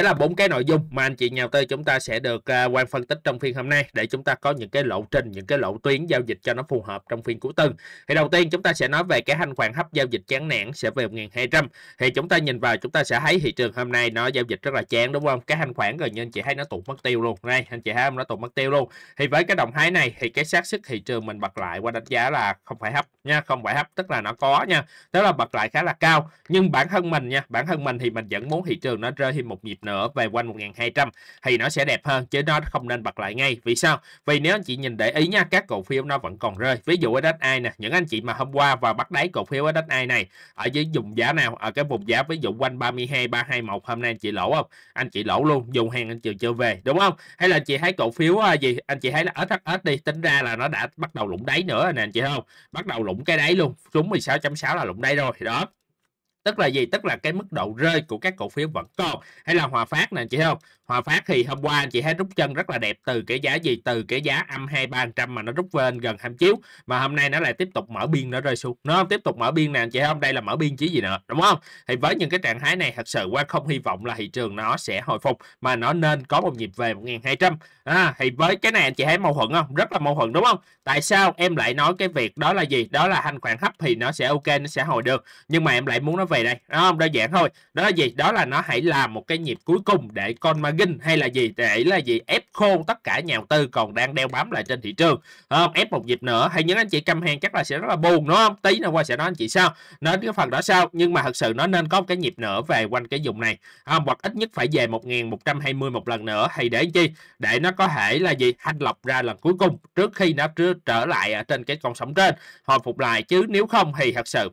sẽ là bốn cái nội dung mà anh chị nhà đầu tư chúng ta sẽ được uh, quan phân tích trong phiên hôm nay để chúng ta có những cái lộ trình những cái lộ tuyến giao dịch cho nó phù hợp trong phiên cuối tuần. Thì đầu tiên chúng ta sẽ nói về cái thanh khoản hấp giao dịch chán nản sẽ về 1200 thì chúng ta nhìn vào chúng ta sẽ thấy thị trường hôm nay nó giao dịch rất là chán đúng không? Cái thanh khoản gần như anh chị thấy nó tụt mất tiêu luôn. Đây anh chị thấy không? Nó tụt mất tiêu luôn. Thì với cái động thái này thì cái xác suất thị trường mình bật lại qua đánh giá là không phải hấp nha không phải hấp tức là nó có nha. Tức là bật lại khá là cao. Nhưng bản thân mình nha bản thân mình thì mình vẫn muốn thị trường nó rơi thêm một nhịp nữa nữa về quanh 1200 thì nó sẽ đẹp hơn, chứ nó không nên bật lại ngay. Vì sao? Vì nếu anh chị nhìn để ý nha, các cổ phiếu nó vẫn còn rơi. Ví dụ ở đất ai nè, những anh chị mà hôm qua và bắt đáy cổ phiếu ở đất ai này, ở dưới vùng giá nào? Ở cái vùng giá ví dụ quanh 32 321 hôm nay anh chị lỗ không? Anh chị lỗ luôn dùng hàng anh chị chưa về, đúng không? Hay là anh chị thấy cổ phiếu à, gì? Anh chị thấy là SHS đi, tính ra là nó đã bắt đầu lũng đáy nữa nè, anh chị không? Bắt đầu lũng cái đáy luôn, xuống 16.6 là lũng đáy rồi, đó tức là gì? Tức là cái mức độ rơi của các cổ phiếu vẫn còn hay là hòa phát nè, chị không? Hòa phát thì hôm qua chị thấy rút chân rất là đẹp từ cái giá gì? Từ cái giá âm hai ba trăm mà nó rút lên gần hai chiếu mà hôm nay nó lại tiếp tục mở biên nó rơi xuống. Nó tiếp tục mở biên nè chị thấy không? Đây là mở biên chứ gì nữa đúng không? Thì với những cái trạng thái này thật sự qua không hy vọng là thị trường nó sẽ hồi phục mà nó nên có một nhịp về 1200 à, thì với cái này chị thấy mâu thuẫn không? Rất là mâu thuẫn đúng không? Tại sao em lại nói cái việc đó là gì? Đó là thanh khoản hấp thì nó sẽ ok nó sẽ hồi được nhưng mà em lại muốn nó về đây. Đúng không đơn giản thôi. Đó là gì? Đó là nó hãy làm một cái nhịp cuối cùng để con margin hay là gì, để là gì? Ép khô tất cả nhà đầu tư còn đang đeo bám lại trên thị trường. Không? Ép một nhịp nữa, hay những anh chị cầm hàng chắc là sẽ rất là buồn, đúng không? Tí nữa qua sẽ nói anh chị sao nói cái phần đó sao nhưng mà thật sự nó nên có một cái nhịp nữa về quanh cái vùng này. Không? Hoặc ít nhất phải về 1120 một lần nữa. Hay để chi? Để nó có thể là gì? Thanh lọc ra lần cuối cùng, trước khi nó trở lại ở trên cái con sóng trên, hồi phục lại. Chứ nếu không thì thật sự,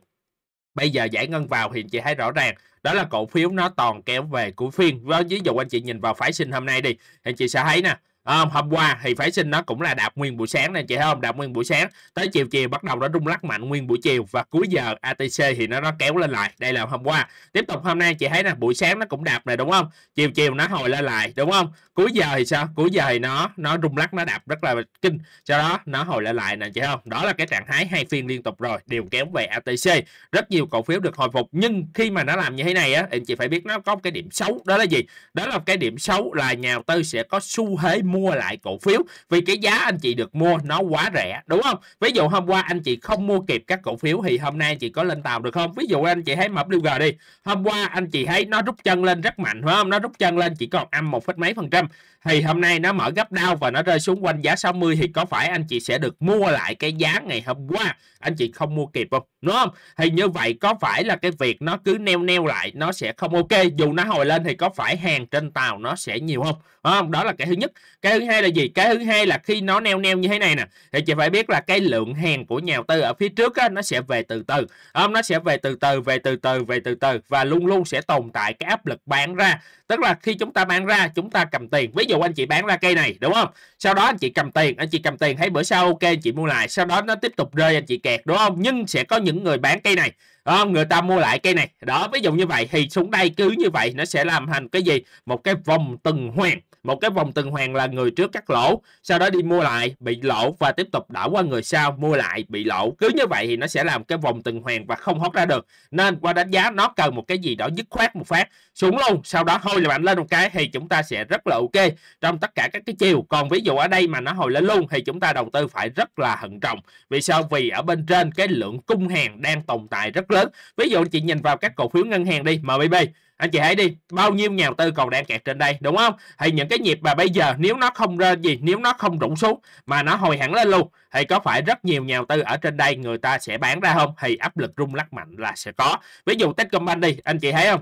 bây giờ giải ngân vào thì chị thấy rõ ràng đó là cổ phiếu nó toàn kéo về cuối phiên ví dụ anh chị nhìn vào phái sinh hôm nay đi, anh chị sẽ thấy nè À, hôm qua thì phái sinh nó cũng là đạp nguyên buổi sáng này chị thấy không? Đạp nguyên buổi sáng tới chiều chiều bắt đầu nó rung lắc mạnh nguyên buổi chiều và cuối giờ ATC thì nó nó kéo lên lại. Đây là hôm qua. Tiếp tục hôm nay chị thấy nè buổi sáng nó cũng đạp này đúng không? Chiều chiều nó hồi lên lại đúng không? Cuối giờ thì sao? Cuối giờ thì nó nó rung lắc nó đạp rất là kinh. Sau đó nó hồi lên lại nè chị không? Đó là cái trạng thái hai phiên liên tục rồi đều kéo về ATC rất nhiều cổ phiếu được hồi phục nhưng khi mà nó làm như thế này á anh chị phải biết nó có một cái điểm xấu. Đó là gì? Đó là cái điểm xấu là nhà đầu tư sẽ có xu thế mua mua lại cổ phiếu, vì cái giá anh chị được mua nó quá rẻ, đúng không? Ví dụ hôm qua anh chị không mua kịp các cổ phiếu thì hôm nay anh chị có lên tàu được không? Ví dụ anh chị thấy mập MWG đi. Hôm qua anh chị thấy nó rút chân lên rất mạnh, phải không? Nó rút chân lên chỉ còn âm một phẩy mấy phần trăm. Thì hôm nay nó mở gấp đau và nó rơi xuống quanh giá 60 thì có phải anh chị sẽ được mua lại cái giá ngày hôm qua anh chị không mua kịp không? Đúng không? Thì như vậy có phải là cái việc nó cứ neo neo lại, nó sẽ không ok? Dù nó hồi lên thì có phải hàng trên tàu nó sẽ nhiều không? Đúng không? Đó là cái thứ nhất cái thứ hai là gì? Cái thứ hai là khi nó neo neo như thế này nè thì chị phải biết là cái lượng hàng của nhà đầu tư ở phía trước á, nó sẽ về từ từ. Không nó sẽ về từ từ về từ từ về từ từ và luôn luôn sẽ tồn tại cái áp lực bán ra. Tức là khi chúng ta bán ra chúng ta cầm tiền. Ví dụ anh chị bán ra cây này đúng không? Sau đó anh chị cầm tiền anh chị cầm tiền thấy bữa sau ok anh chị mua lại. Sau đó nó tiếp tục rơi anh chị kẹt đúng không? Nhưng sẽ có những người bán cây này không? người ta mua lại cây này. Đó ví dụ như vậy thì xuống đây cứ như vậy nó sẽ làm thành cái gì? Một cái vòng tuần hoàn một cái vòng tuần hoàn là người trước cắt lỗ, sau đó đi mua lại, bị lỗ và tiếp tục đảo qua người sau, mua lại, bị lỗ. Cứ như vậy thì nó sẽ làm cái vòng tuần hoàn và không thoát ra được. Nên qua đánh giá, nó cần một cái gì đó dứt khoát một phát. Xuống luôn, sau đó thôi là mạnh lên một cái thì chúng ta sẽ rất là ok trong tất cả các cái chiều. Còn ví dụ ở đây mà nó hồi lên luôn thì chúng ta đầu tư phải rất là thận trọng. Vì sao? Vì ở bên trên cái lượng cung hàng đang tồn tại rất lớn. Ví dụ chị nhìn vào các cổ phiếu ngân hàng đi MBB anh chị hãy đi, bao nhiêu nhà đầu tư còn đang kẹt trên đây, đúng không? Thì những cái nhịp mà bây giờ nếu nó không ra gì, nếu nó không rụng xuống mà nó hồi hẳn lên luôn thì có phải rất nhiều nhà đầu tư ở trên đây người ta sẽ bán ra không? Thì áp lực rung lắc mạnh là sẽ có. Ví dụ Techcombank đi, anh chị thấy không?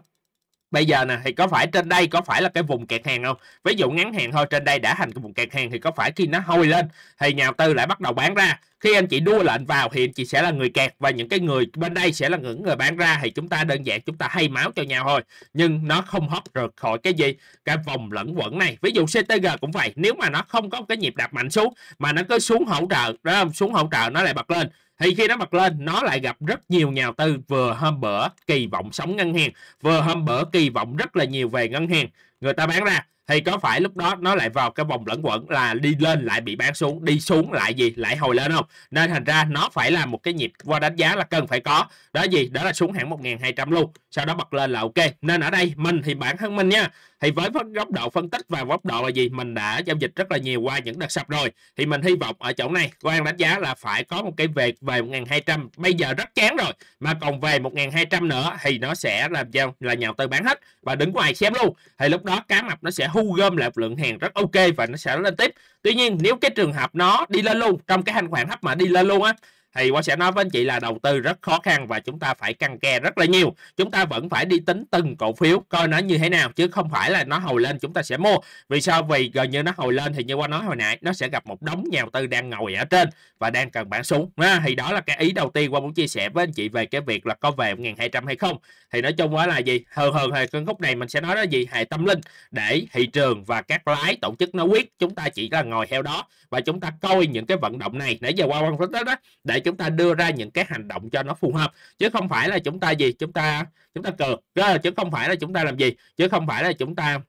Bây giờ nè, thì có phải trên đây có phải là cái vùng kẹt hàng không? Ví dụ ngắn hàng thôi, trên đây đã thành cái vùng kẹt hàng thì có phải khi nó hôi lên thì nhà đầu tư lại bắt đầu bán ra? Khi anh chị đua lệnh vào thì anh chị sẽ là người kẹt và những cái người bên đây sẽ là những người bán ra thì chúng ta đơn giản chúng ta hay máu cho nhau thôi. Nhưng nó không hót được khỏi cái gì? Cái vòng lẫn quẩn này. Ví dụ CTG cũng vậy, nếu mà nó không có cái nhịp đạp mạnh xuống mà nó cứ xuống hỗ trợ đó xuống hỗ trợ nó lại bật lên thì khi nó bật lên, nó lại gặp rất nhiều nhà đầu tư vừa hôm bữa kỳ vọng sống ngân hàng, vừa hôm bữa kỳ vọng rất là nhiều về ngân hàng. Người ta bán ra, thì có phải lúc đó nó lại vào cái vòng lẫn quẩn là đi lên lại bị bán xuống, đi xuống lại gì, lại hồi lên không? Nên thành ra nó phải là một cái nhịp qua đánh giá là cần phải có. Đó gì? Đó là xuống hẳn 1.200 luôn. Sau đó bật lên là ok. Nên ở đây mình thì bản thân mình nha thì với góc độ phân tích và góc độ là gì? Mình đã giao dịch rất là nhiều qua những đợt sập rồi. Thì mình hy vọng ở chỗ này quan đánh giá là phải có một cái về về 1.200 bây giờ rất chán rồi, mà còn về 1.200 nữa thì nó sẽ làm giao là nhào tư bán hết và đứng ngoài xem luôn. Thì lúc đó cá mập nó sẽ thu gom lại lượng hàng rất ok và nó sẽ lên tiếp. Tuy nhiên, nếu cái trường hợp nó đi lên luôn, trong cái thanh khoản thấp mà đi lên luôn á thì qua sẽ nói với anh chị là đầu tư rất khó khăn và chúng ta phải căng ke rất là nhiều. Chúng ta vẫn phải đi tính từng cổ phiếu coi nó như thế nào chứ không phải là nó hồi lên chúng ta sẽ mua. Vì sao? Vì gần như nó hồi lên thì như qua nói hồi nãy nó sẽ gặp một đống nhà đầu tư đang ngồi ở trên và đang cần bán xuống à, thì đó là cái ý đầu tiên qua muốn chia sẻ với anh chị về cái việc là có về 1200 hay không. Thì nói chung là gì? Hơn hơn thì cơn khúc này mình sẽ nói là gì? Hệ tâm linh để thị trường và các lái tổ chức nó quyết. Chúng ta chỉ là ngồi theo đó và chúng ta coi những cái vận động này. Nãy giờ qua quan sát đó để chúng ta đưa ra những cái hành động cho nó phù hợp. Chứ không phải là chúng ta gì? Chúng ta chúng ta cờ chứ không phải là chúng ta làm gì? Chứ không phải là chúng ta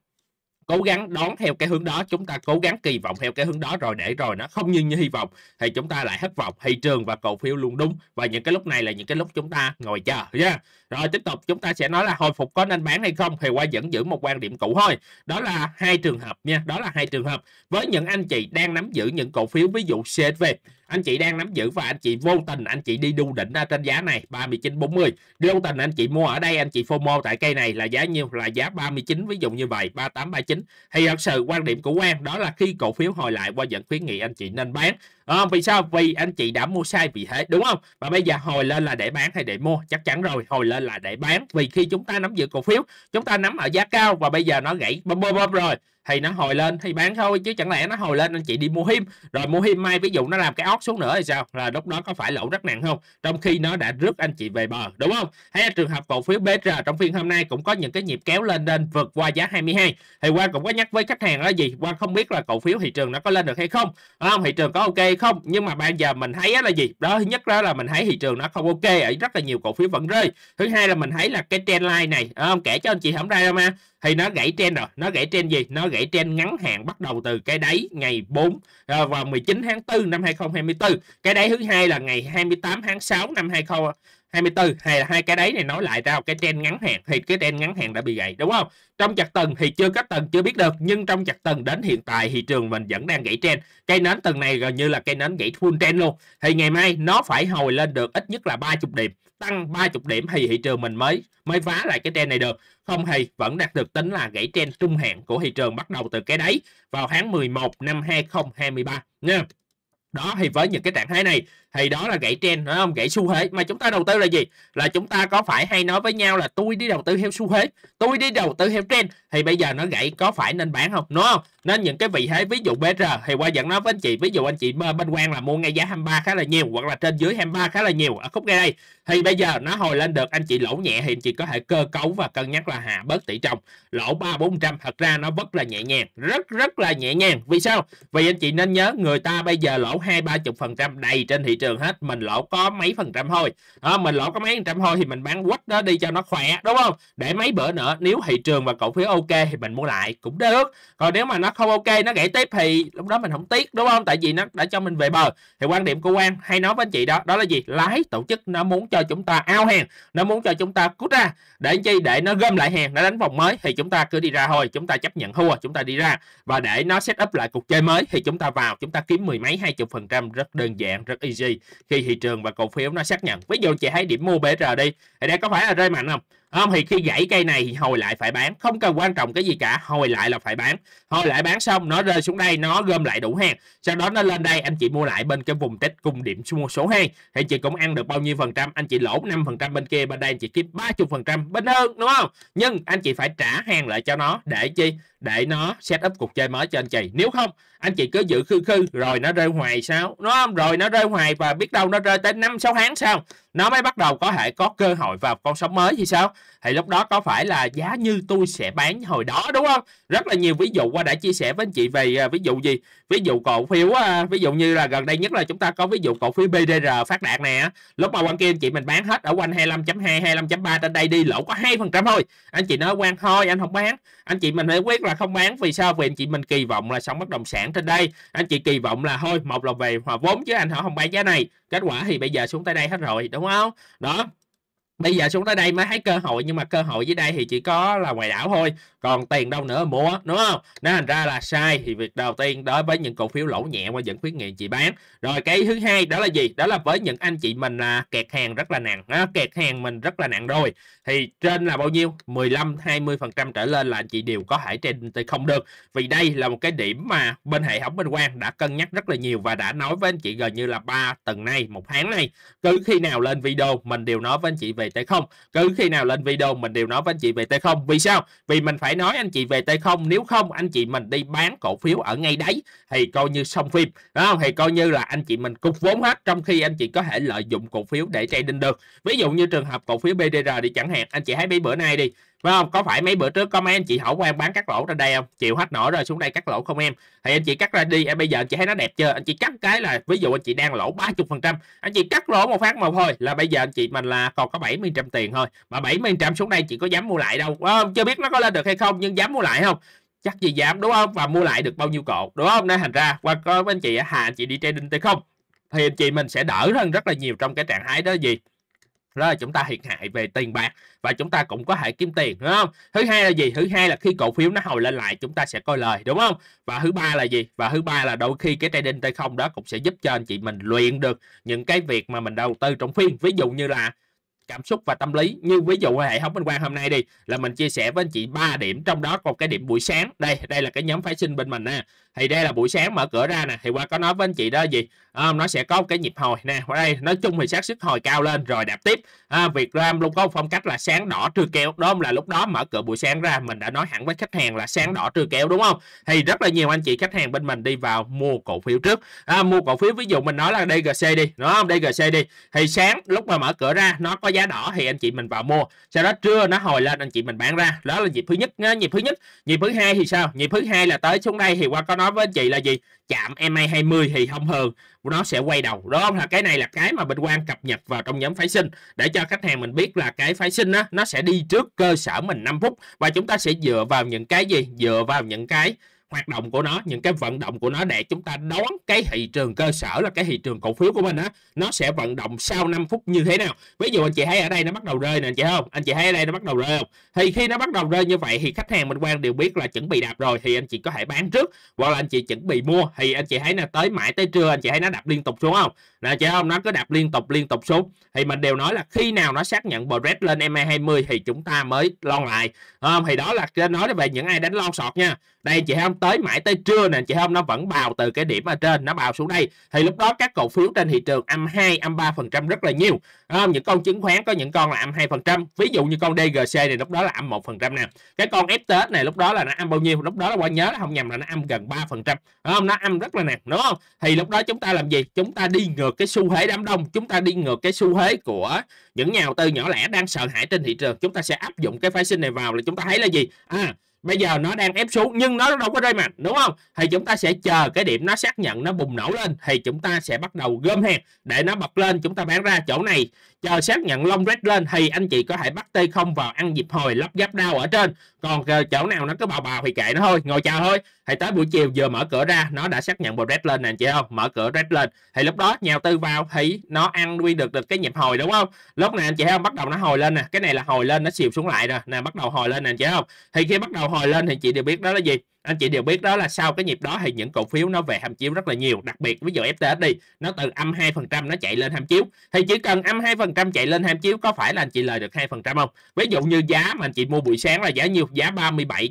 cố gắng đón theo cái hướng đó, chúng ta cố gắng kỳ vọng theo cái hướng đó rồi để rồi nó không như như hy vọng thì chúng ta lại thất vọng thị trường và cổ phiếu luôn đúng. Và những cái lúc này là những cái lúc chúng ta ngồi chờ nha. Rồi tiếp tục chúng ta sẽ nói là hồi phục có nên bán hay không thì qua vẫn giữ một quan điểm cũ thôi. Đó là hai trường hợp nha, đó là hai trường hợp. Với những anh chị đang nắm giữ những cổ phiếu, ví dụ CSV anh chị đang nắm giữ và anh chị vô tình, anh chị đi đu đỉnh ra trên giá này 39.40 vô tình anh chị mua ở đây, anh chị FOMO tại cây này là giá nhiêu? Là giá 39 ví dụ như vậy 3839 thì thật sự quan điểm của quan đó là khi cổ phiếu hồi lại qua dẫn khuyến nghị anh chị nên bán. À, vì sao? Vì anh chị đã mua sai vì thế đúng không? Và bây giờ hồi lên là để bán hay để mua? Chắc chắn rồi hồi lên là để bán. Vì khi chúng ta nắm giữ cổ phiếu chúng ta nắm ở giá cao và bây giờ nó gãy bơm bơm bơm rồi thì nó hồi lên, thì bán thôi, chứ chẳng lẽ nó hồi lên anh chị đi mua him? Rồi mua him mai ví dụ nó làm cái óc xuống nữa thì sao? Là lúc đó có phải lỗ rất nặng không? Trong khi nó đã rước anh chị về bờ, đúng không? Hay trường hợp cổ phiếu BR trong phiên hôm nay cũng có những cái nhịp kéo lên lên vượt qua giá 22 thì qua cũng có nhắc với khách hàng là gì? Qua không biết là cổ phiếu thị trường nó có lên được hay không? Không? Thị trường có ok không? Nhưng mà bây giờ mình thấy là gì? Đó, thứ nhất đó là mình thấy thị trường nó không ok, ở rất là nhiều cổ phiếu vẫn rơi. Thứ hai là mình thấy là cái trend line này không? Kể cho anh chị không ra đâu mà thì nó gãy trend rồi. Nó gãy trend gì? Nó gãy trend ngắn hạn bắt đầu từ cái đáy ngày 4 à, ờ, vào 19 tháng 4 năm 2024 cái đáy thứ hai là ngày 28 tháng 6 năm 2024 hay là hai cái đáy này nói lại ra cái trend ngắn hạn. Thì cái trend ngắn hạn đã bị gãy đúng không? Trong chặt tầng thì chưa có tầng chưa biết được. Nhưng trong chặt tầng đến hiện tại thị trường mình vẫn đang gãy trend. Cây nến tầng này gần như là cây nến gãy full trend luôn. Thì ngày mai nó phải hồi lên được ít nhất là 30 điểm tăng 30 điểm thì thị trường mình mới mới phá lại cái trend này được. Không thì vẫn đạt được tính là gãy trend trung hạn của thị trường bắt đầu từ cái đấy vào tháng 11 năm 2023 nha. Đó, thì với những cái trạng thái này thì đó là gãy trend phải không? Gãy xu thế. Mà chúng ta đầu tư là gì? Là chúng ta có phải hay nói với nhau là tôi đi đầu tư theo xu thế, tôi đi đầu tư theo trend. Thì bây giờ nó gãy có phải nên bán không? Đúng không? Nên những cái vị thế, ví dụ BR thì qua dẫn nói với anh chị, ví dụ anh chị bên quan là mua ngay giá 23 khá là nhiều, hoặc là trên dưới 23 khá là nhiều, ở khúc ngay đây. Thì bây giờ nó hồi lên được, anh chị lỗ nhẹ thì anh chị có thể cơ cấu và cân nhắc là hạ bớt tỷ trọng. Lỗ ba, bốn trăm, thật ra nó rất là nhẹ nhàng, rất rất là nhẹ nhàng. Vì sao? Vì anh chị nên nhớ người ta bây giờ lỗ hai, ba chục phần trăm đầy trên thị trường hết mình lỗ có mấy phần trăm thôi. Đó, mình lỗ có mấy phần trăm thôi thì mình bán quất đó đi cho nó khỏe đúng không? Để mấy bữa nữa nếu thị trường và cổ phiếu ok thì mình mua lại cũng được. Còn nếu mà nó không ok nó gãy tiếp thì lúc đó mình không tiếc đúng không? Tại vì nó đã cho mình về bờ. Thì quan điểm của quan hay nói với anh chị đó đó là gì? Lái tổ chức nó muốn cho chúng ta ao hàng nó muốn cho chúng ta cút ra. Để chi? Để nó gom lại hàng nó đánh vòng mới thì chúng ta cứ đi ra thôi chúng ta chấp nhận thua chúng ta đi ra. Và để nó set up lại cuộc chơi mới thì chúng ta vào chúng ta kiếm mười mấy hai chục phần trăm rất đơn giản rất easy khi thị trường và cổ phiếu nó xác nhận. Ví dụ chị thấy điểm mua BR đi, thì đây có phải là rơi mạnh không? Không, thì khi gãy cây này thì hồi lại phải bán. Không cần quan trọng cái gì cả, hồi lại là phải bán. Hồi lại bán xong, nó rơi xuống đây, nó gom lại đủ hàng. Sau đó nó lên đây, anh chị mua lại bên cái vùng test cung điểm mua số 2 thì chị cũng ăn được bao nhiêu phần trăm, anh chị lỗ 5 phần trăm bên kia, bên đây anh chị kiếm 30 phần trăm bên hơn, đúng không? Nhưng anh chị phải trả hàng lại cho nó, để chi? Để nó set up cuộc chơi mới cho anh chị. Nếu không, anh chị cứ giữ khư khư, rồi nó rơi hoài sao? Đúng không? Rồi nó rơi hoài và biết đâu nó rơi tới năm, sáu tháng sau nó mới bắt đầu có thể có cơ hội vào con sóng mới thì sao? Thì lúc đó có phải là giá như tôi sẽ bán hồi đó, đúng không? Rất là nhiều ví dụ qua đã chia sẻ với anh chị về à, ví dụ gì? Ví dụ cổ phiếu à, ví dụ như là gần đây nhất là chúng ta có ví dụ cổ phiếu BDR phát đạt nè. Lúc mà quan kia anh chị mình bán hết ở quanh 25.2 25.3 trên đây đi lỗ có hai phần trăm thôi. Anh chị nói quan thôi, anh không bán. Anh chị mình phải quyết là không bán. Vì sao? Vì anh chị mình kỳ vọng là sống bất động sản trên đây. Anh chị kỳ vọng là, thôi, một là về hòa vốn chứ anh họ không bán giá này. Kết quả thì bây giờ xuống tới đây hết rồi, đúng không? Đó bây giờ xuống tới đây mới thấy cơ hội nhưng mà cơ hội dưới đây thì chỉ có là ngoài đảo thôi còn tiền đâu nữa mua đúng không? Nên thành ra là sai thì việc đầu tiên đối với những cổ phiếu lỗ nhẹ qua dẫn khuyến nghị chị bán. Rồi cái thứ hai đó là gì? Đó là với những anh chị mình là kẹt hàng rất là nặng à, kẹt hàng mình rất là nặng rồi. Thì trên là bao nhiêu? 15 20 phần trăm trở lên là anh chị đều có thể trên thì không được. Vì đây là một cái điểm mà bên hệ thống bên quan đã cân nhắc rất là nhiều và đã nói với anh chị gần như là ba tuần nay một tháng nay. Cứ khi nào lên video mình đều nói với anh chị về T0 cứ khi nào lên video mình đều nói với anh chị về T0 vì sao? Vì mình phải nói anh chị về T0 nếu không, anh chị mình đi bán cổ phiếu ở ngay đấy. Thì coi như xong phim. Đúng không? Thì coi như là anh chị mình cục vốn hết, trong khi anh chị có thể lợi dụng cổ phiếu để trading được. Ví dụ như trường hợp cổ phiếu BDR đi chẳng hạn, anh chị hãy mấy bữa nay đi phải không? Có phải mấy bữa trước có mấy anh chị hỏi quan bán cắt lỗ trên đây không? Chịu hết nổi rồi, xuống đây cắt lỗ không em? Thì anh chị cắt ra đi, em bây giờ anh chị thấy nó đẹp chưa? Anh chị cắt cái là, ví dụ anh chị đang lỗ 30 phần trăm, anh chị cắt lỗ một phát một thôi, là bây giờ anh chị mình là còn có 70 trăm tiền thôi. Mà 70 trăm xuống đây chị có dám mua lại đâu không? Chưa biết nó có lên được hay không, nhưng dám mua lại không? Chắc gì dám, đúng không? Và mua lại được bao nhiêu cột, đúng không? Nên thành ra, qua có anh chị à, hà, anh chị đi trading t không? Thì anh chị mình sẽ đỡ hơn rất là nhiều trong cái trạng thái đó gì? Đó là chúng ta thiệt hại về tiền bạc và chúng ta cũng có thể kiếm tiền, đúng không? Thứ hai là gì? Thứ hai là khi cổ phiếu nó hồi lên lại chúng ta sẽ coi lời, đúng không? Và thứ ba là gì? Và thứ ba là đôi khi cái trading tay không đó cũng sẽ giúp cho anh chị mình luyện được những cái việc mà mình đầu tư trong phiên. Ví dụ như là cảm xúc và tâm lý. Như ví dụ hệ thống minh quan hôm nay đi là mình chia sẻ với anh chị ba điểm trong đó còn cái điểm buổi sáng. Đây đây là cái nhóm phái sinh bên mình nè. Thì đây là buổi sáng mở cửa ra nè. Thì qua có nói với anh chị đó gì? À, nó sẽ có cái nhịp hồi nè. Ở đây nói chung thì xác suất hồi cao lên rồi đạp tiếp. À, Việt Nam luôn có một phong cách là sáng đỏ trưa kéo. Đó là lúc đó mở cửa buổi sáng ra mình đã nói hẳn với khách hàng là sáng đỏ trưa kéo đúng không? Thì rất là nhiều anh chị khách hàng bên mình đi vào mua cổ phiếu trước. À, mua cổ phiếu ví dụ mình nói là DGC đi đúng không? DGC đi. Thì sáng lúc mà mở cửa ra nó có giá giá đỏ thì anh chị mình vào mua. Sau đó trưa nó hồi lên anh chị mình bán ra. Đó là nhịp thứ nhất nhịp thứ nhất. Nhịp thứ hai thì sao? Nhịp thứ hai là tới xuống đây thì qua có nói với anh chị là gì? Chạm MA 20 thì thông thường nó sẽ quay đầu. Đó là cái này là cái mà bình quan cập nhật vào trong nhóm phái sinh. Để cho khách hàng mình biết là cái phái sinh đó, nó sẽ đi trước cơ sở mình 5 phút. Và chúng ta sẽ dựa vào những cái gì? Dựa vào những cái hoạt động của nó, những cái vận động của nó để chúng ta đoán cái thị trường cơ sở là cái thị trường cổ phiếu của mình á, nó sẽ vận động sau 5 phút như thế nào? Ví dụ anh chị thấy ở đây nó bắt đầu rơi nè, anh chị không? Anh chị thấy ở đây nó bắt đầu rơi không? Thì khi nó bắt đầu rơi như vậy thì khách hàng mình quan đều biết là chuẩn bị đạp rồi thì anh chị có thể bán trước, hoặc là anh chị chuẩn bị mua. Thì anh chị thấy là tới mãi tới trưa anh chị thấy nó đạp liên tục xuống không? Nè chị không? Nó cứ đạp liên tục liên tục xuống. Thì mình đều nói là khi nào nó xác nhận break lên MA20 thì chúng ta mới lo lại không? Thì đó là, nói về những ai đánh lon sọt nha. Đây chị không? Tới mãi tới trưa nè chị không nó vẫn bào từ cái điểm ở trên nó bào xuống đây. Thì lúc đó các cổ phiếu trên thị trường âm 2 âm 3 phần trăm rất là nhiều. À, những con chứng khoán có những con là âm 2 phần trăm. Ví dụ như con DGC này lúc đó là âm 1 phần trăm nè. Cái con FTS này lúc đó là nó âm bao nhiêu? Lúc đó là qua nhớ không nhầm là nó âm gần 3 phần trăm. Không nó âm rất là nặng đúng không? Thì lúc đó chúng ta làm gì? Chúng ta đi ngược cái xu thế đám đông. Chúng ta đi ngược cái xu thế của những nhà đầu tư nhỏ lẻ đang sợ hãi trên thị trường. Chúng ta sẽ áp dụng cái phái sinh này vào là chúng ta thấy là gì? À bây giờ nó đang ép xuống, nhưng nó đâu có rơi mạnh đúng không? Thì chúng ta sẽ chờ cái điểm nó xác nhận, nó bùng nổ lên, thì chúng ta sẽ bắt đầu gom hàng để nó bật lên. Chúng ta bán ra chỗ này, chờ xác nhận long red lên, thì anh chị có thể bắt tay không vào ăn dịp hồi lắp gáp đau ở trên. Còn chỗ nào nó cứ bào bào thì kệ nó thôi, ngồi chờ thôi. Thì tới buổi chiều vừa mở cửa ra, nó đã xác nhận bộ red lên nè, anh chị không? Mở cửa red lên. Thì lúc đó nhà tư vào thì nó ăn nguyên được được cái nhịp hồi, đúng không? Lúc này anh chị không? Bắt đầu nó hồi lên nè. Cái này là hồi lên, nó xìu xuống lại rồi. Nè, bắt đầu hồi lên nè chị không? Thì khi bắt đầu hồi lên thì chị đều biết đó là gì. Anh chị đều biết đó là sau cái nhịp đó thì những cổ phiếu nó về hàm chiếu rất là nhiều, đặc biệt ví dụ FTS đi, nó từ âm 2% nó chạy lên hàm chiếu. Thì chỉ cần âm 2% chạy lên hàm chiếu có phải là anh chị lời được 2% không? Ví dụ như giá mà anh chị mua buổi sáng là giá nhiêu? Giá 37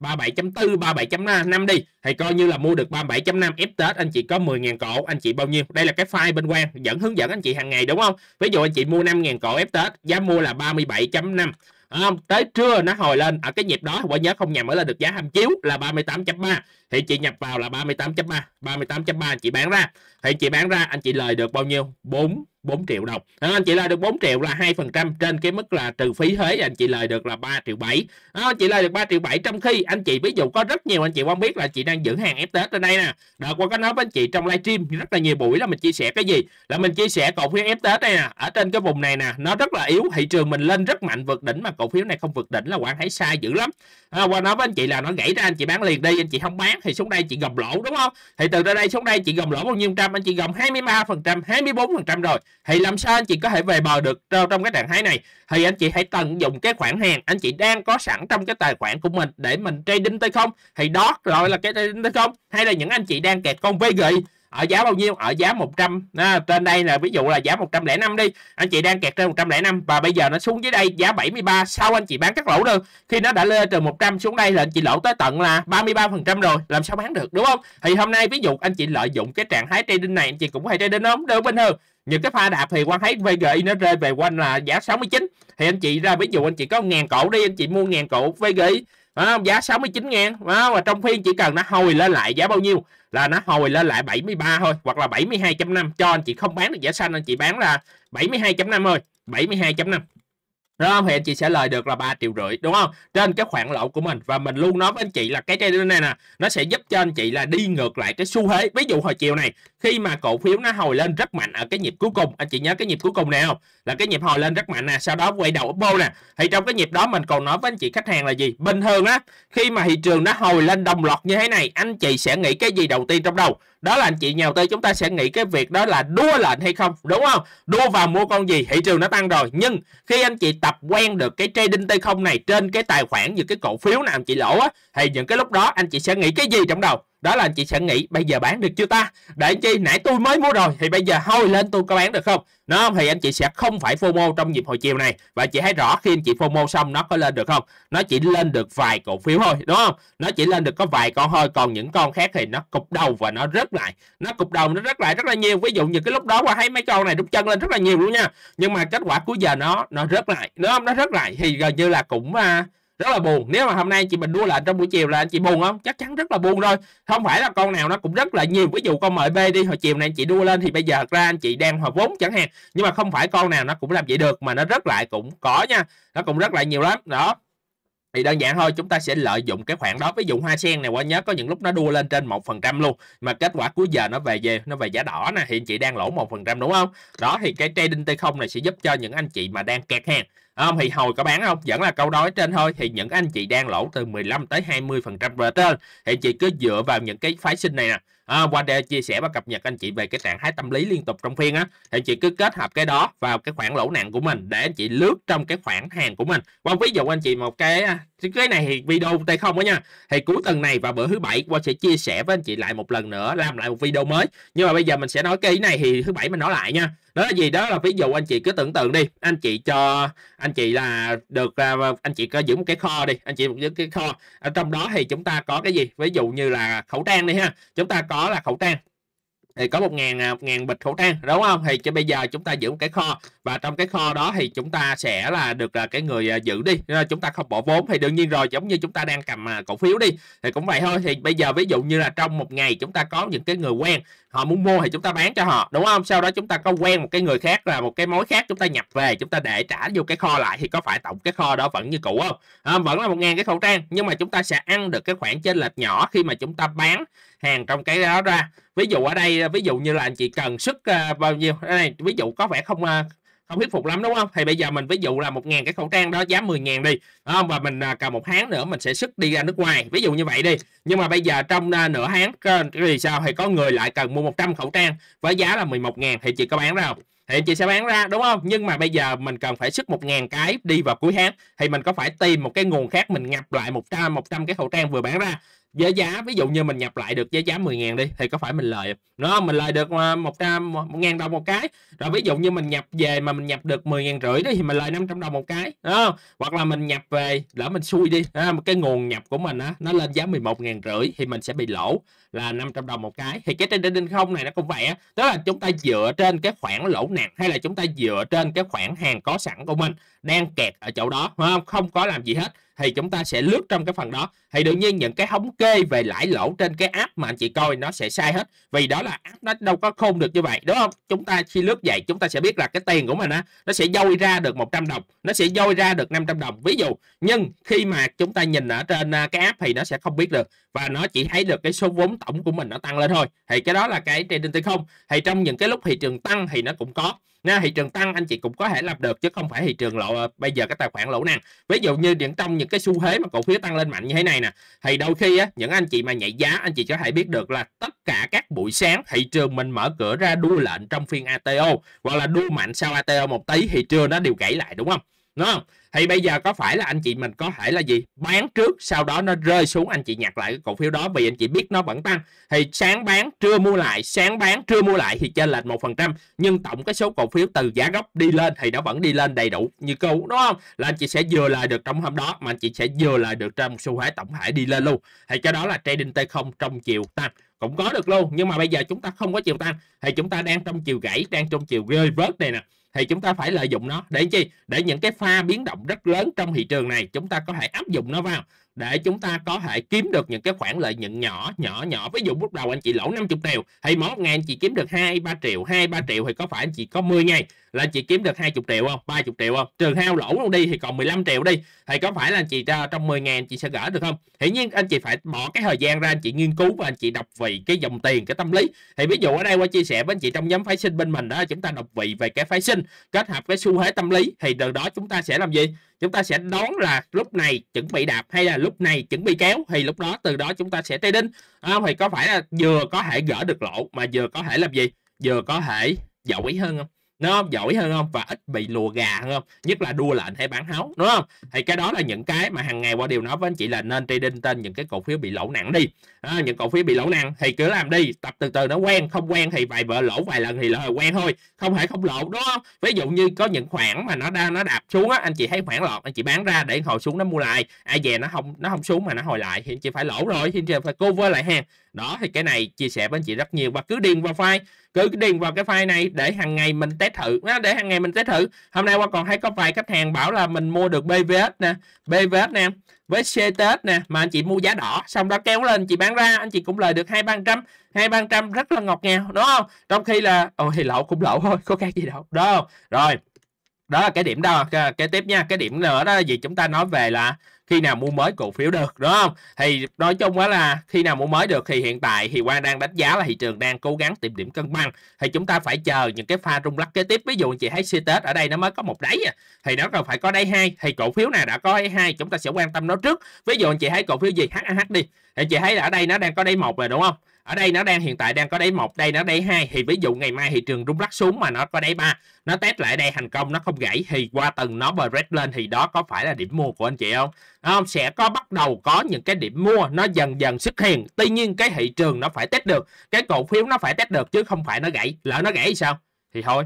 37.4 37.5 đi. Thì coi như là mua được 37.5 FTS anh chị có 10.000 cổ, anh chị bao nhiêu? Đây là cái file bên quan dẫn hướng dẫn anh chị hàng ngày, đúng không? Ví dụ anh chị mua 5.000 cổ FTS giá mua là 37.5 không, tới trưa nó hồi lên. Ở cái nhịp đó, quả nhớ không nhầm mới là được giá hầm chiếu là 38.3 thì chị nhập vào là 38.3 38.3 chị bán ra thì chị bán ra anh chị lời được bao nhiêu 4 4 triệu đồng đó, anh chị lời được 4 triệu là 2% trên cái mức là trừ phí thuế anh chị lời được là 3 triệu 7 đó, anh chị lời được 3 triệu 7 trong khi anh chị ví dụ có rất nhiều anh chị không biết là chị đang giữ hàng FTS ở đây nè đợt qua có nói với anh chị trong livestream rất là nhiều buổi là mình chia sẻ cái gì là mình chia sẻ cổ phiếu FTS đây nè ở trên cái vùng này nè nó rất là yếu thị trường mình lên rất mạnh vượt đỉnh mà cổ phiếu này không vượt đỉnh là quản thấy sai dữ lắm à, qua nói với anh chị là nó gãy ra anh chị bán liền đi anh chị không bán thì xuống đây chị gồng lỗ, đúng không? Thì từ đây xuống đây chị gồng lỗ bao nhiêu trăm, anh chị gồng 23 phần trăm 24 phần trăm rồi. Thì làm sao anh chị có thể về bờ được trong cái trạng thái này? Thì anh chị hãy tận dụng cái khoản hàng anh chị đang có sẵn trong cái tài khoản của mình để mình trading tới không? Thì đó gọi là cái trading tới không? Hay là những anh chị đang kẹt con VG ở giá bao nhiêu? Ở giá 100 à, trên đây là ví dụ là giá 105 đi. Anh chị đang kẹt trên 105 và bây giờ nó xuống dưới đây giá 73 sau anh chị bán cắt lỗ được? Khi nó đã lên từ 100 xuống đây là anh chị lỗ tới tận là 33 phần trăm rồi. Làm sao bán được đúng không? Thì hôm nay ví dụ anh chị lợi dụng cái trạng thái trading này anh chị cũng hay trading không đâu bình thường những cái pha đạp thì quan thấy VGI nó rơi về quanh là giá 69 thì anh chị ra ví dụ anh chị có ngàn cổ đi anh chị mua ngàn cổ VGI à, giá 69 ngàn. À, và trong phiên chỉ cần nó hồi lên lại giá bao nhiêu? Là nó hồi lên lại 73 thôi, hoặc là 72.5 cho anh chị không bán được giá xanh, anh chị bán là 72.5 thôi 72.5 Đúng không? Thì anh chị sẽ lời được là 3 triệu rưỡi, đúng không? Trên cái khoản lỗ của mình và mình luôn nói với anh chị là cái trading này nè, nó sẽ giúp cho anh chị là đi ngược lại cái xu thế. Ví dụ hồi chiều này khi mà cổ phiếu nó hồi lên rất mạnh ở cái nhịp cuối cùng, anh chị nhớ cái nhịp cuối cùng nào? Là cái nhịp hồi lên rất mạnh nè, sau đó quay đầu uppo nè. Thì trong cái nhịp đó mình còn nói với anh chị khách hàng là gì? Bình thường á, khi mà thị trường nó hồi lên đồng loạt như thế này, anh chị sẽ nghĩ cái gì đầu tiên trong đầu? đó là anh chị nhào tư chúng ta sẽ nghĩ cái việc đó là đua lệnh hay không đúng không đua vào mua con gì thị trường nó tăng rồi nhưng khi anh chị tập quen được cái trading t không này trên cái tài khoản những cái cổ phiếu nào anh chị lỗ á thì những cái lúc đó anh chị sẽ nghĩ cái gì trong đầu đó là anh chị sẽ nghĩ bây giờ bán được chưa ta? Để chi? Nãy tôi mới mua rồi thì bây giờ hôi lên tôi có bán được không? Nó không thì anh chị sẽ không phải FOMO trong nhịp hồi chiều này. Và chị thấy rõ khi anh chị FOMO xong nó có lên được không? Nó chỉ lên được vài cổ phiếu thôi đúng không? Nó chỉ lên được có vài con thôi còn những con khác thì nó cục đầu và nó rớt lại. Nó cục đầu nó rớt lại rất là nhiều. Ví dụ như cái lúc đó qua thấy mấy con này đúc chân lên rất là nhiều luôn nha. Nhưng mà kết quả cuối giờ nó nó rớt lại đúng không? Nó rớt lại thì gần như là cũng uh, rất là buồn. Nếu mà hôm nay chị mình đua lệnh trong buổi chiều là anh chị buồn không? Chắc chắn rất là buồn rồi. Không phải là con nào nó cũng rất là nhiều. Ví dụ con MB đi, hồi chiều này chị đua lên thì bây giờ thật ra anh chị đang hòa vốn chẳng hạn. Nhưng mà không phải con nào nó cũng làm vậy được, mà nó rất lại cũng có nha. Nó cũng rất là nhiều lắm. Đó. Thì đơn giản thôi, chúng ta sẽ lợi dụng cái khoản đó. Ví dụ hoa sen này, qua nhớ có những lúc nó đua lên trên một phần trăm luôn, mà kết quả cuối giờ nó về về, nó về giá đỏ nè. Hiện chị đang lỗ một phần trăm đúng không? Đó, thì cái trading t không này sẽ giúp cho những anh chị mà đang kẹt hàng thì hồi có bán không? Vẫn là câu nói trên thôi. Thì những anh chị đang lỗ từ 15 tới 20 phần trăm trên thì chị cứ dựa vào những cái phái sinh này nè. À, qua đây chia sẻ và cập nhật anh chị về cái trạng thái tâm lý liên tục trong phiên á. Thì chị cứ kết hợp cái đó vào cái khoản lỗ nặng của mình để anh chị lướt trong cái khoản hàng của mình. Qua ví dụ anh chị một cái à, cái này thì video t không đó nha. Thì cuối tuần này và bữa thứ bảy qua sẽ chia sẻ với anh chị lại một lần nữa làm lại một video mới. Nhưng mà bây giờ mình sẽ nói cái ý này thì thứ bảy mình nói lại nha đó là gì đó là ví dụ anh chị cứ tưởng tượng đi. Anh chị cho, anh chị là được anh chị có giữ một cái kho đi, anh chị giữ cái kho. Ở trong đó thì chúng ta có cái gì? Ví dụ như là khẩu trang đi ha. Chúng ta có là khẩu trang. Thì có một ngàn à, một ngàn bịch khẩu trang, đúng không? Thì cho bây giờ chúng ta giữ một cái kho. Và trong cái kho đó thì chúng ta sẽ là được là cái người à, giữ đi. Ờ, chúng ta không bỏ vốn thì đương nhiên rồi, giống như chúng ta đang cầm à, cổ phiếu đi, thì cũng vậy thôi. Thì bây giờ ví dụ như là trong một ngày chúng ta có những cái người quen họ muốn mua thì chúng ta bán cho họ đúng không? Sau đó chúng ta có quen một cái người khác là một cái mối khác chúng ta nhập về chúng ta để trả vô cái kho lại thì có phải tổng cái kho đó vẫn như cũ không? À, vẫn là một ngàn cái khẩu trang nhưng mà chúng ta sẽ ăn được cái khoản trên lệch nhỏ khi mà chúng ta bán hàng trong cái đó ra. Ví dụ ở đây ví dụ như là anh chị cần sức uh, bao nhiêu? Đây ví dụ có vẻ không uh, không thuyết phục lắm đúng không? Thì bây giờ mình ví dụ là một ngàn cái khẩu trang đó giá 10 ngàn đi đúng không? và mình uh, cần một tháng nữa mình sẽ sức đi ra nước ngoài ví dụ như vậy đi. Nhưng mà bây giờ trong à, nửa tháng thì sao? Thì có người lại cần mua 100 khẩu trang với giá là 11 ngàn thì chị có bán ra không? Thì chị sẽ bán ra đúng không? Nhưng mà bây giờ mình cần phải sức một ngàn cái đi vào cuối tháng thì mình có phải tìm một cái nguồn khác mình nhập lại 100 100 cái khẩu trang vừa bán ra với giá, ví dụ như mình nhập lại được với giá 10.000 đi, thì có phải mình lời nó mình lời được à, 100 một ngàn đồng một cái. Rồi ví dụ như mình nhập về mà mình nhập được 10.000 rưỡi đó thì mình lời 500 đồng một cái đó hoặc là mình nhập về, lỡ mình xui đi à, một cái nguồn nhập của mình á, nó lên giá 11.000 rưỡi thì mình sẽ bị lỗ là 500 đồng một cái. Thì cái trên đinh không này nó cũng vậy á, tức là chúng ta dựa trên cái khoản lỗ nặng hay là chúng ta dựa trên cái khoản hàng có sẵn của mình đang kẹt ở chỗ đó không? Không có làm gì hết thì chúng ta sẽ lướt trong cái phần đó. Thì đương nhiên những cái thống kê về lãi lỗ trên cái app mà anh chị coi nó sẽ sai hết. Vì đó là app nó đâu có khôn được như vậy, đúng không? Chúng ta khi lướt vậy, chúng ta sẽ biết là cái tiền của mình á, nó sẽ dôi ra được 100 đồng, nó sẽ dôi ra được 500 đồng. Ví dụ, nhưng khi mà chúng ta nhìn ở trên à, cái app thì nó sẽ không biết được và nó chỉ thấy được cái số vốn tổng của mình nó tăng lên thôi. Thì cái đó là cái trading tay không? Thì trong những cái lúc thị trường tăng thì nó cũng có. Nha, thị trường tăng anh chị cũng có thể làm được chứ không phải thị trường lộ ờ, bây giờ cái tài khoản lỗ năng ví dụ như điện trong những cái xu thế mà cổ phiếu tăng lên mạnh như thế này nè thì đôi khi á những anh chị mà nhảy giá anh chị có thể biết được là tất cả các buổi sáng thị trường mình mở cửa ra đua lệnh trong phiên ATO hoặc là đua mạnh sau ATO một tí thị trường nó đều gãy lại đúng không? Đúng không? Thì bây giờ có phải là anh chị mình có thể là gì? Bán trước, sau đó nó rơi xuống, anh chị nhặt lại cái cổ phiếu đó vì anh chị biết nó vẫn tăng. Thì sáng bán, trưa mua lại, sáng bán, trưa mua lại thì trên lệch một phần trăm. Nhưng tổng cái số cổ phiếu từ giá gốc đi lên thì nó vẫn đi lên đầy đủ như cũ, đúng không? Là anh chị sẽ vừa lại được trong hôm đó, mà anh chị sẽ vừa lại được trong xu thế tổng thể đi lên luôn. Thì cái đó là trading t không trong chiều tăng. Cũng có được luôn, nhưng mà bây giờ chúng ta không có chiều tăng. Thì chúng ta đang trong chiều gãy, đang trong chiều rơi vớt này nè thì chúng ta phải lợi dụng nó. Để chi? Để những cái pha biến động rất lớn trong thị trường này, chúng ta có thể áp dụng nó vào để chúng ta có thể kiếm được những cái khoản lợi nhuận nhỏ nhỏ nhỏ ví dụ lúc đầu anh chị lỗ 50 triệu thì mỗi ngày anh chị kiếm được 2 3 triệu 2 3 triệu thì có phải anh chị có 10 ngày là anh chị kiếm được 20 triệu không 30 triệu không trừ hao lỗ luôn đi thì còn 15 triệu đi thì có phải là anh chị ra trong 10 ngày anh chị sẽ gỡ được không hiển nhiên anh chị phải bỏ cái thời gian ra anh chị nghiên cứu và anh chị đọc vị cái dòng tiền cái tâm lý thì ví dụ ở đây qua chia sẻ với anh chị trong nhóm phái sinh bên mình đó chúng ta đọc vị về cái phái sinh kết hợp với xu thế tâm lý thì từ đó chúng ta sẽ làm gì chúng ta sẽ đoán là lúc này chuẩn bị đạp hay là lúc này chuẩn bị kéo thì lúc đó từ đó chúng ta sẽ trading. À, thì có phải là vừa có thể gỡ được lỗ mà vừa có thể làm gì? Vừa có thể giỏi hơn không? Nó giỏi hơn không? Và ít bị lùa gà hơn không? Nhất là đua lệnh hay bán háo đúng không? Thì cái đó là những cái mà hàng ngày qua điều nói với anh chị là nên trading tên những cái cổ phiếu bị lỗ nặng đi. À, những cổ phiếu bị lỗ nặng thì cứ làm đi tập từ từ nó quen không quen thì vài vợ lỗ vài lần thì là quen thôi không thể không lỗ đúng không? Ví dụ như có những khoản mà nó đang nó đạp xuống á anh chị thấy khoản lọt anh chị bán ra để hồi xuống nó mua lại. Ai về nó không nó không xuống mà nó hồi lại thì anh chị phải lỗ rồi thì anh chị phải cover lại hàng. Đó thì cái này chia sẻ với anh chị rất nhiều và cứ điền vào file cứ điền vào cái file này để hàng ngày mình test thử. Để hàng ngày mình test thử. Hôm nay qua còn thấy có vài khách hàng bảo là mình mua được BVS nè BVS nè, với CTS nè, mà anh chị mua giá đỏ. Xong đó kéo lên chị bán ra, anh chị cũng lời được hai ba trăm, hai ba trăm rất là ngọt ngào, đúng không? Trong khi là ồ thì lỗ cũng lỗ thôi, có cái gì đâu, đúng không? Rồi, đó là cái điểm đó, cái tiếp nha. Cái điểm nữa đó là gì chúng ta nói về là khi nào mua mới cổ phiếu được đúng không? Thì nói chung á là khi nào mua mới được thì hiện tại thì Quang đang đánh giá là thị trường đang cố gắng tìm điểm cân bằng. Thì chúng ta phải chờ những cái pha rung lắc kế tiếp. Ví dụ chị thấy CTS ở đây nó mới có một đáy à, thì nó cần phải có đáy hai. Thì cổ phiếu nào đã có đáy hai chúng ta sẽ quan tâm nó trước. Ví dụ chị thấy cổ phiếu gì? HAH đi. Thì chị thấy là ở đây nó đang có đáy một rồi đúng không? Ở đây nó đang, hiện tại đang có đáy một, đây nó đáy hai. Thì ví dụ ngày mai thị trường rung lắc xuống mà nó có đáy ba, nó test lại đây thành công, nó không gãy, thì qua tầng nó break lên thì đó có phải là điểm mua của anh chị không? Không? Sẽ có bắt đầu có những cái điểm mua, nó dần dần xuất hiện. Tuy nhiên cái thị trường nó phải test được, cái cổ phiếu nó phải test được chứ không phải nó gãy. Lỡ nó gãy thì sao? Thì thôi.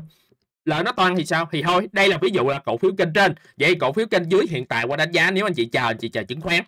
Lỡ nó toan thì sao? Thì thôi. Đây là ví dụ là cổ phiếu kênh trên. Vậy cổ phiếu kênh dưới hiện tại qua đánh giá, nếu anh chị chờ, anh chị chờ chứng khoán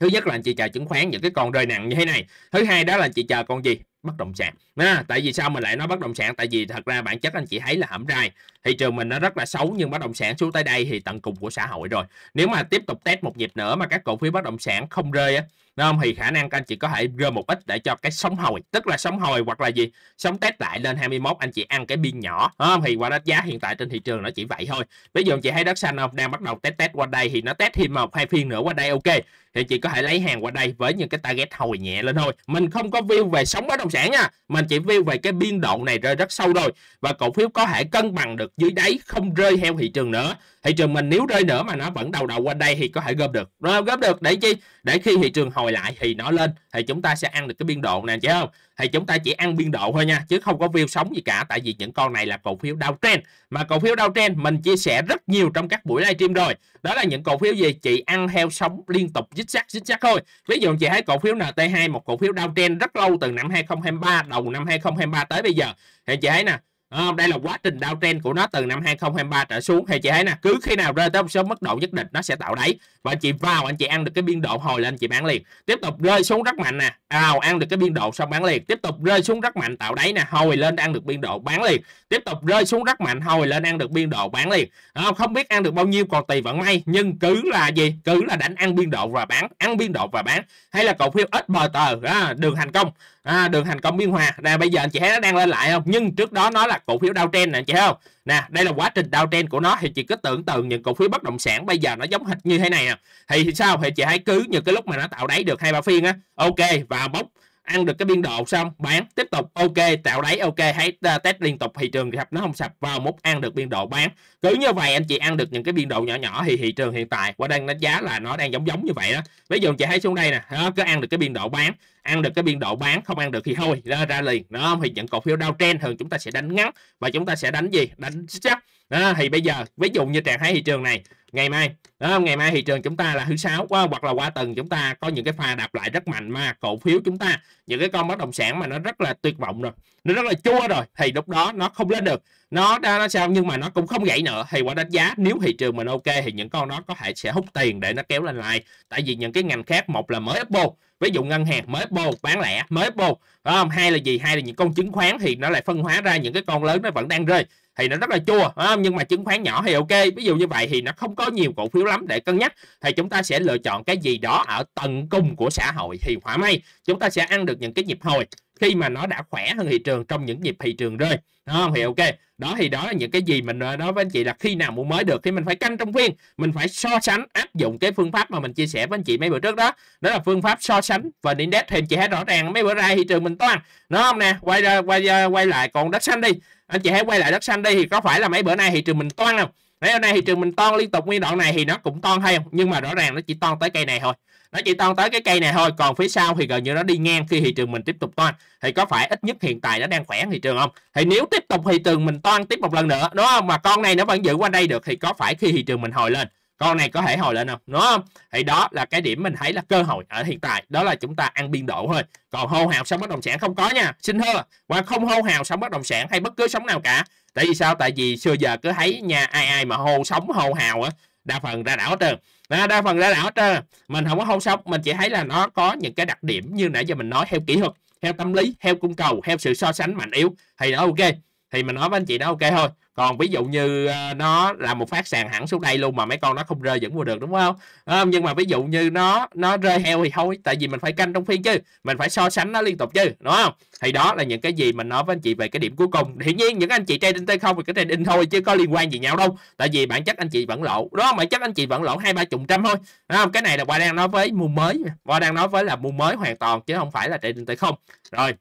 thứ nhất là anh chị chờ chứng khoán những cái con rơi nặng như thế này. Thứ hai đó là anh chị chờ con gì? Bất động sản. À, tại vì sao mình lại nói bất động sản? Tại vì thật ra bản chất anh chị thấy là hẩm rai thị trường mình nó rất là xấu nhưng bất động sản xuống tới đây thì tận cùng của xã hội rồi. Nếu mà tiếp tục test một nhịp nữa mà các cổ phiếu bất động sản không rơi á đúng không? Thì khả năng anh chị có thể rơi một ít để cho cái sóng hồi, tức là sóng hồi hoặc là gì, sóng test lại lên 21 anh chị ăn cái biên nhỏ. Đúng không? Thì qua đó giá hiện tại trên thị trường nó chỉ vậy thôi. Ví dụ chị thấy đất xanh không? Đang bắt đầu test test qua đây thì nó test thêm một, hai phiên nữa qua đây, ok. Thì chị có thể lấy hàng qua đây với những cái target hồi nhẹ lên thôi. Mình không có view về sóng bất động sản nha. Mình chỉ view về cái biên độ này rơi rất sâu rồi và cổ phiếu có thể cân bằng được dưới đáy, không rơi theo thị trường nữa thị trường mình nếu rơi nữa mà nó vẫn đầu đầu qua đây thì có thể gom được. Rồi, gom được để chi? Để khi thị trường hồi lại thì nó lên thì chúng ta sẽ ăn được cái biên độ này chứ không? Thì chúng ta chỉ ăn biên độ thôi nha, chứ không có view sống gì cả, tại vì những con này là cổ phiếu downtrend mà cổ phiếu downtrend mình chia sẻ rất nhiều trong các buổi livestream rồi. Đó là những cổ phiếu gì? Chị ăn theo sóng liên tục, dích sắc dích sắc thôi. Ví dụ chị thấy cổ phiếu NT2 một cổ phiếu downtrend rất lâu từ năm 2023 đầu năm 2023 tới bây giờ. Thì chị thấy nè À, đây là quá trình downtrend của nó từ năm 2023 trở xuống. Thì chị thấy nè cứ khi nào rơi tới một số mức độ nhất định nó sẽ tạo đáy. Và anh chị vào anh chị ăn được cái biên độ hồi lên chị bán liền. Tiếp tục rơi xuống rất mạnh nè. Ào ăn được cái biên độ xong bán liền. Tiếp tục rơi xuống rất mạnh tạo đáy nè. Hồi lên ăn được biên độ bán liền. Tiếp tục rơi xuống rất mạnh hồi lên ăn được biên độ bán liền. À, không biết ăn được bao nhiêu còn tùy vận may. Nhưng cứ là gì? Cứ là đánh ăn biên độ và bán ăn biên độ và bán. Hay là cổ phiếu ít bờ tờ à, đường thành công à, đường thành công biên hòa. Nè bây giờ anh chị thấy nó đang lên lại không? Nhưng trước đó nó là cổ phiếu downtrend nè anh chị thấy không? Nè đây là quá trình downtrend của nó. Thì chị cứ tưởng tượng những cổ phiếu bất động sản bây giờ nó giống hệt như thế này nè thì sao? Thì chị hãy cứ như cái lúc mà nó tạo đáy được hai ba phiên á. Ok và bốc ăn được cái biên độ xong bán tiếp tục ok tạo đáy ok hãy à, test liên tục thị trường sập nó không sập vào mốt ăn được biên độ bán. Cứ như vậy anh chị ăn được những cái biên độ nhỏ nhỏ thì thị trường hiện tại qua đang đánh giá là nó đang giống giống như vậy đó. Ví dụ chị thấy xuống đây nè đó, cứ ăn được cái biên độ bán ăn được cái biên độ bán không ăn được thì thôi ra, ra liền đó thì những cổ phiếu downtrend thường chúng ta sẽ đánh ngắn và chúng ta sẽ đánh gì? Đánh chắc đó, thì bây giờ ví dụ như trạng thái thị trường này ngày mai đó, ngày mai thị trường chúng ta là thứ sáu quá, hoặc là qua tuần chúng ta có những cái pha đạp lại rất mạnh mà cổ phiếu chúng ta những cái con bất động sản mà nó rất là tuyệt vọng rồi nó rất là chua rồi thì lúc đó nó không lên được. Nó đã nó sao? Nhưng mà nó cũng không gãy nữa thì qua đánh giá nếu thị trường mình ok thì những con đó có thể sẽ hút tiền để nó kéo lên lại. Tại vì những cái ngành khác một là mới Apple ví dụ ngân hàng mới Apple bán lẻ mới Apple không? Hai là gì? Hai là những con chứng khoán thì nó lại phân hóa ra những cái con lớn nó vẫn đang rơi thì nó rất là chua không? nhưng mà chứng khoán nhỏ thì ok. Ví dụ như vậy thì nó không có nhiều cổ phiếu lắm để cân nhắc. Thì chúng ta sẽ lựa chọn cái gì đó ở tận cùng của xã hội thì hỏa may chúng ta sẽ ăn được những cái nhịp hồi. Khi mà nó đã khỏe hơn thị trường trong những nhịp thị trường rơi không? Thì ok. Đó, thì đó là những cái gì mình nói với anh chị là khi nào mua mới được thì mình phải canh trong phiên. Mình phải so sánh, áp dụng cái phương pháp mà mình chia sẻ với anh chị mấy bữa trước đó. Đó là phương pháp so sánh và index. Thì anh chị thấy rõ ràng mấy bữa ra thị trường mình toan nó không nè? Quay ra, quay quay lại còn đất xanh đi anh chị hãy quay lại đất xanh đi thì có phải là mấy bữa nay thị trường mình toan không? Mấy hôm nay thị trường mình toan, liên tục nguyên đoạn này thì nó cũng toan hay không? Nhưng mà rõ ràng nó chỉ toan tới cây này thôi. Nó chỉ toan tới cái cây này thôi, còn phía sau thì gần như nó đi ngang khi thị trường mình tiếp tục toan. Thì có phải ít nhất hiện tại nó đang khỏe thị trường không? Thì nếu tiếp tục thị trường mình toan tiếp một lần nữa, đúng không? Mà con này nó vẫn giữ qua đây được thì có phải khi thị trường mình hồi lên? Con này có thể hồi lên không? Đúng không? Thì đó là cái điểm mình thấy là cơ hội ở hiện tại. Đó là chúng ta ăn biên độ thôi. Còn hô hào sống bất động sản không có nha. Xin thưa và không hô hào sống bất động sản hay bất cứ sống nào cả. Tại vì sao? Tại vì xưa giờ cứ thấy nhà ai ai mà hô sống hô hào á đa phần ra đảo hết trơn. Đa, đa phần ra đảo hết trơn. Mình không có hô sống mình chỉ thấy là nó có những cái đặc điểm như nãy giờ mình nói theo kỹ thuật theo tâm lý theo cung cầu theo sự so sánh mạnh yếu. Thì đó ok thì mình nói với anh chị nó ok thôi. Còn ví dụ như ờ, nó là một phát sàn hẳn xuống đây luôn mà mấy con nó không rơi vẫn mua được đúng không? À, nhưng mà ví dụ như nó nó rơi heo thì thôi tại vì mình phải canh trong phiên chứ. Mình phải so sánh nó liên tục chứ đúng không? Thì đó là những cái gì mình nói với anh chị về cái điểm cuối cùng. Hiển nhiên những anh chị trading t không thì cái trading thôi chứ có liên quan gì nhau đâu. Tại vì bản chất anh chị vẫn lộ đó bản chất anh chị vẫn lộ hai ba chục trăm thôi đúng không? Cái này là qua đang nói với mua mới qua đang nói với là mua mới hoàn toàn chứ không phải là trading t không. Rồi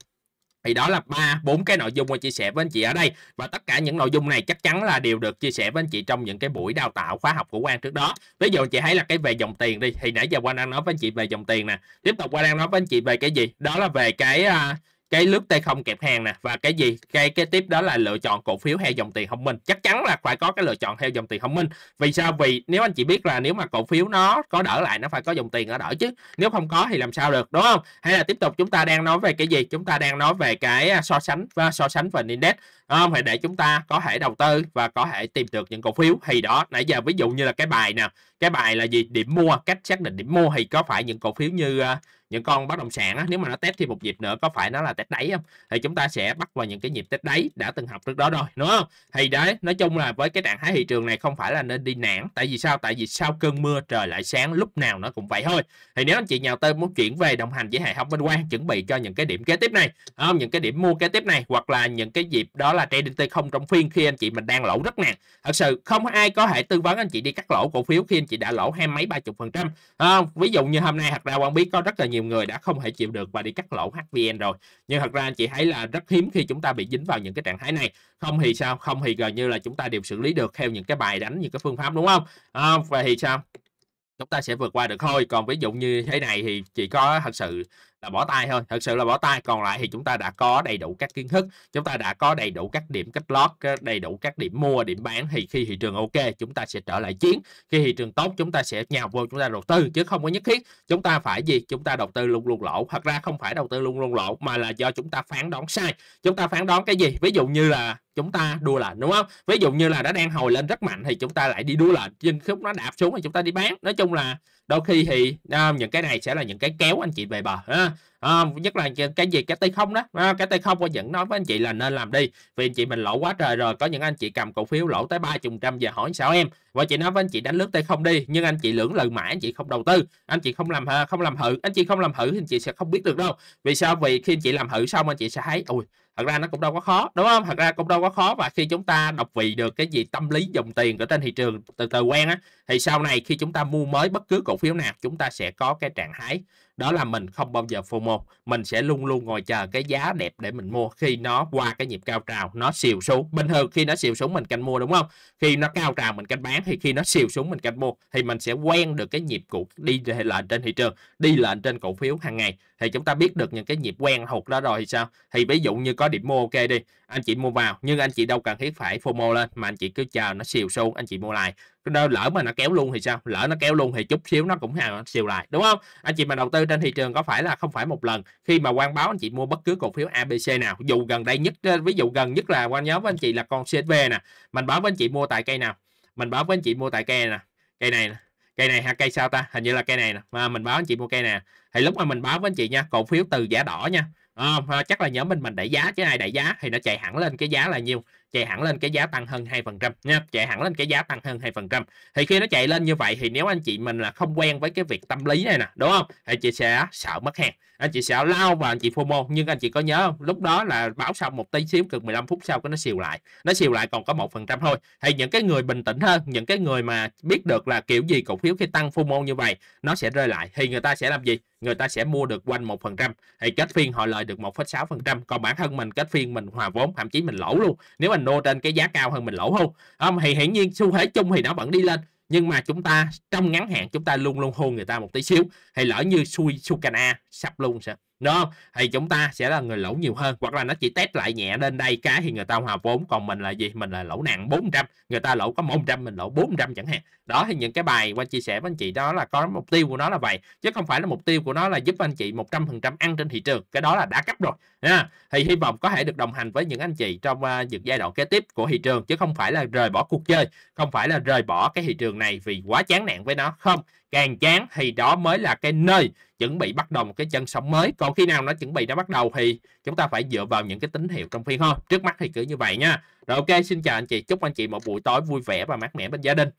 thì đó là ba bốn cái nội dung mà chia sẻ với anh chị ở đây. Và tất cả những nội dung này chắc chắn là đều được chia sẻ với anh chị trong những cái buổi đào tạo khóa học của Quang trước đó. Ví dụ anh chị thấy là cái về dòng tiền đi thì nãy giờ Quang đang nói với anh chị về dòng tiền nè. Tiếp tục Quang đang nói với anh chị về cái gì? Đó là về cái uh, cái lướt t không kẹp hàng nè, và cái gì? Cái cái tiếp đó là lựa chọn cổ phiếu theo dòng tiền thông minh. Chắc chắn là phải có cái lựa chọn theo dòng tiền thông minh. Vì sao? Vì nếu anh chị biết là nếu mà cổ phiếu nó có đỡ lại, nó phải có dòng tiền ở đỡ chứ. Nếu không có thì làm sao được, đúng không? Hay là tiếp tục chúng ta đang nói về cái gì? Chúng ta đang nói về cái à, à, so sánh và so sánh về index không phải để chúng ta có thể đầu tư và có thể tìm được những cổ phiếu. Thì đó nãy giờ ví dụ như là cái bài nè. Cái bài là gì? Điểm mua cách xác định điểm mua thì có phải những cổ phiếu như ờ, những con bất động sản á, nếu mà nó test thêm một nhịp nữa có phải nó là test đáy không? Thì chúng ta sẽ bắt vào những cái nhịp test đáy đã từng học trước đó rồi đúng không? Thì đấy nói chung là với cái trạng thái thị trường này không phải là nên đi nản. Tại vì sao? Tại vì sau cơn mưa trời lại sáng lúc nào nó cũng vậy thôi. Thì nếu anh chị nhà tư muốn chuyển về đồng hành với hệ thống Vinh Quang chuẩn bị cho những cái điểm kế tiếp này. Không những cái điểm mua kế tiếp này hoặc là những cái dịp đó là trading không trong phiên khi anh chị mình đang lỗ rất nặng. Thật sự không ai có thể tư vấn anh chị đi cắt lỗ cổ phiếu khi anh chị đã lỗ hai mấy ba chục phần trăm. Không? Ví dụ như hôm nay thật ra quan biết có rất là nhiều người đã không thể chịu được và đi cắt lỗ HVN rồi. Nhưng thật ra anh chị thấy là rất hiếm khi chúng ta bị dính vào những cái trạng thái này. Không thì sao? Không thì gần như là chúng ta đều xử lý được theo những cái bài đánh những cái phương pháp đúng không? À, và thì sao? Chúng ta sẽ vượt qua được thôi. Còn ví dụ như thế này thì chỉ có thật sự là bỏ tay thôi. Thật sự là bỏ tay. Còn lại thì chúng ta đã có đầy đủ các kiến thức. Chúng ta đã có đầy đủ các điểm cách lót đầy đủ các điểm mua, điểm bán. Thì khi thị trường ok, chúng ta sẽ trở lại chiến. Khi thị trường tốt, chúng ta sẽ nhào vô, chúng ta đầu tư, chứ không có nhất thiết. Chúng ta phải gì? Chúng ta đầu tư luôn luôn lỗ. Thật ra không phải đầu tư luôn luôn lỗ, mà là do chúng ta phán đoán sai. Chúng ta phán đoán cái gì? Ví dụ như là chúng ta đua lệnh đúng không? Ví dụ như là nó đang hồi lên rất mạnh thì chúng ta lại đi đua lệnh nhưng khúc nó đạp xuống thì chúng ta đi bán. Nói chung là đôi khi thì uh, những cái này sẽ là những cái kéo anh chị về bờ ha. À, nhất là cái gì cái tay không đó. À, cái tay không có vẫn nói với anh chị là nên làm đi vì anh chị mình lỗ quá trời rồi có những anh chị cầm cổ phiếu lỗ tới ba chục trăm giờ hỏi sao em? Và chị nói với anh chị đánh lướt tay không đi, nhưng anh chị lưỡng lự mãi, anh chị không đầu tư. Anh chị không làm à, không làm thử anh chị không làm thử thì anh chị sẽ không biết được đâu. Vì sao? Vì khi anh chị làm thử xong anh chị sẽ thấy ui thật ra nó cũng đâu có khó, đúng không? Thật ra cũng đâu có khó. Và khi chúng ta đọc vị được cái gì tâm lý, dòng tiền ở trên thị trường từ từ quen á, thì sau này khi chúng ta mua mới bất cứ cổ phiếu nào, chúng ta sẽ có cái trạng thái đó là mình không bao giờ FOMO mình sẽ luôn luôn ngồi chờ cái giá đẹp để mình mua khi nó qua cái nhịp cao trào, nó xìu xuống. Bình thường khi nó xìu xuống mình canh mua, đúng không? Khi nó cao trào mình canh bán thì khi nó siêu xuống mình canh mua thì mình sẽ quen được cái nhịp cụ đi lệnh trên thị trường, đi lệnh trên cổ phiếu hàng ngày. Thì chúng ta biết được những cái nhịp quen thuộc đó rồi thì sao? Thì ví dụ như có điểm mua ok đi, anh chị mua vào nhưng anh chị đâu cần thiết phải FOMO lên mà anh chị cứ chờ nó siêu xuống anh chị mua lại. Cái lỡ mà nó kéo luôn thì sao? Lỡ nó kéo luôn thì chút xíu nó cũng hàng siêu lại, đúng không? Anh chị mà đầu tư trên thị trường có phải là không phải một lần, khi mà quan báo anh chị mua bất cứ cổ phiếu ABC nào, dù gần đây nhất, ví dụ gần nhất là quan nhớ với anh chị là con CSV nè, mình báo với anh chị mua tại cây nào? Mình báo với anh chị mua tại cây nè cây này nè. Cây này ha cây sao ta? Hình như là cây này nè. Mà mình báo anh chị mua cây nè. Thì lúc mà mình báo với anh chị nha cổ phiếu từ giá đỏ nha. À, chắc là nhóm mình mình đẩy giá chứ ai đẩy giá thì nó chạy hẳn lên cái giá là nhiêu chạy hẳn lên cái giá tăng hơn 2% nha chạy hẳn lên cái giá tăng hơn 2% thì khi nó chạy lên như vậy thì nếu anh chị mình là không quen với cái việc tâm lý này nè đúng không? Thì chị sẽ sợ mất hàng anh chị sẽ lao vào anh chị FOMO. Nhưng anh chị có nhớ không? Lúc đó là báo xong một tí xíu cực 15 phút sau cái nó xìu lại nó xìu lại còn có một phần trăm thôi. Thì những cái người bình tĩnh hơn những cái người mà biết được là kiểu gì cổ phiếu khi tăng FOMO như vậy nó sẽ rơi lại. Thì người ta sẽ làm gì? Người ta sẽ mua được quanh một phần trăm. Thì kết phiên họ lời được 1,6 phần trăm. Còn bản thân mình kết phiên mình hòa vốn thậm chí mình lỗ luôn. Nếu mình nô trên cái giá cao hơn mình lỗ không? Không, thì hiển nhiên xu thế chung thì nó vẫn đi lên. Nhưng mà chúng ta, trong ngắn hạn, chúng ta luôn luôn hôn người ta một tí xíu. Thì lỡ như xui Sukana sắp luôn sẽ đúng không? Thì chúng ta sẽ là người lỗ nhiều hơn hoặc là nó chỉ test lại nhẹ lên đây cái thì người ta hòa vốn còn mình là gì? Mình là lỗ nặng 400 người ta lỗ có 100 mình lỗ 400 chẳng hạn. Đó thì những cái bài qua chia sẻ với anh chị đó là có mục tiêu của nó là vậy chứ không phải là mục tiêu của nó là giúp anh chị 100% ăn trên thị trường. Cái đó là đã cấp rồi nha thì hy vọng có thể được đồng hành với những anh chị trong uh, những giai đoạn kế tiếp của thị trường chứ không phải là rời bỏ cuộc chơi không phải là rời bỏ cái thị trường này vì quá chán nản với nó không càng chán thì đó mới là cái nơi chuẩn bị bắt đầu một cái chân sống mới. Còn khi nào nó chuẩn bị nó bắt đầu thì chúng ta phải dựa vào những cái tín hiệu trong phiên thôi trước mắt thì cứ như vậy nha. Rồi ok, xin chào anh chị. Chúc anh chị một buổi tối vui vẻ và mát mẻ bên gia đình.